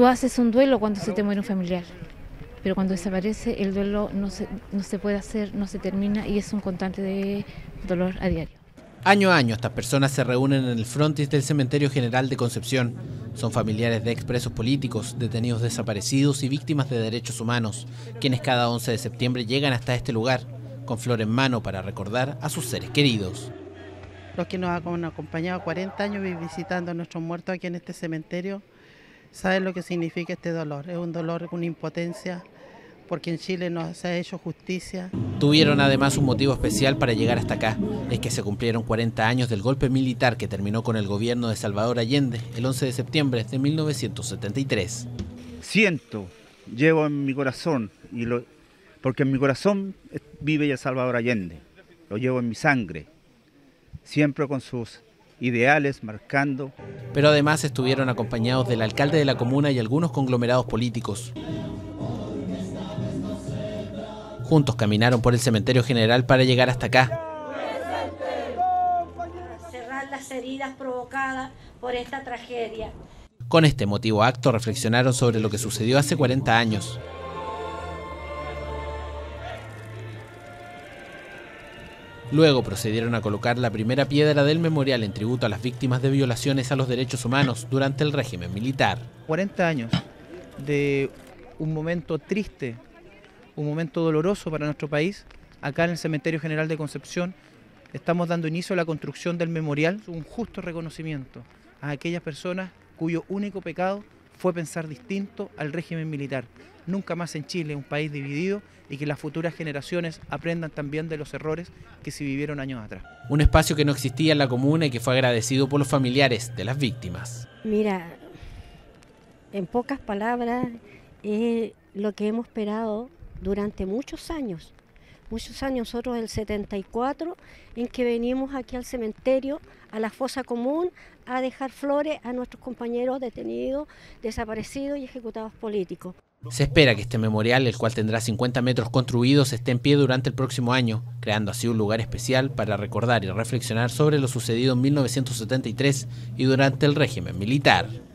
Tú haces un duelo cuando se te muere un familiar, pero cuando desaparece el duelo no se, no se puede hacer, no se termina y es un constante de dolor a diario. Año a año estas personas se reúnen en el frontis del Cementerio General de Concepción. Son familiares de expresos políticos, detenidos desaparecidos y víctimas de derechos humanos, quienes cada 11 de septiembre llegan hasta este lugar, con flor en mano para recordar a sus seres queridos. Los que nos han acompañado 40 años visitando a nuestros muertos aquí en este cementerio, saben lo que significa este dolor. Es un dolor, una impotencia, porque en Chile no se ha hecho justicia. Tuvieron además un motivo especial para llegar hasta acá, es que se cumplieron 40 años del golpe militar que terminó con el gobierno de Salvador Allende el 11 de septiembre de 1973. Siento, llevo en mi corazón, y lo, porque en mi corazón vive ya Salvador Allende, lo llevo en mi sangre, siempre con sus ideales marcando. Pero además estuvieron acompañados del alcalde de la comuna y algunos conglomerados políticos. Juntos caminaron por el cementerio general para llegar hasta acá. Cerrar las heridas provocadas por esta tragedia. Con este motivo acto reflexionaron sobre lo que sucedió hace 40 años. Luego procedieron a colocar la primera piedra del memorial en tributo a las víctimas de violaciones a los derechos humanos durante el régimen militar. 40 años de un momento triste un momento doloroso para nuestro país. Acá en el Cementerio General de Concepción estamos dando inicio a la construcción del memorial, un justo reconocimiento a aquellas personas cuyo único pecado fue pensar distinto al régimen militar. Nunca más en Chile, un país dividido, y que las futuras generaciones aprendan también de los errores que se vivieron años atrás. Un espacio que no existía en la comuna y que fue agradecido por los familiares de las víctimas. Mira, en pocas palabras, es lo que hemos esperado durante muchos años, muchos años, nosotros el 74, en que venimos aquí al cementerio, a la fosa común, a dejar flores a nuestros compañeros detenidos, desaparecidos y ejecutados políticos. Se espera que este memorial, el cual tendrá 50 metros construidos, esté en pie durante el próximo año, creando así un lugar especial para recordar y reflexionar sobre lo sucedido en 1973 y durante el régimen militar.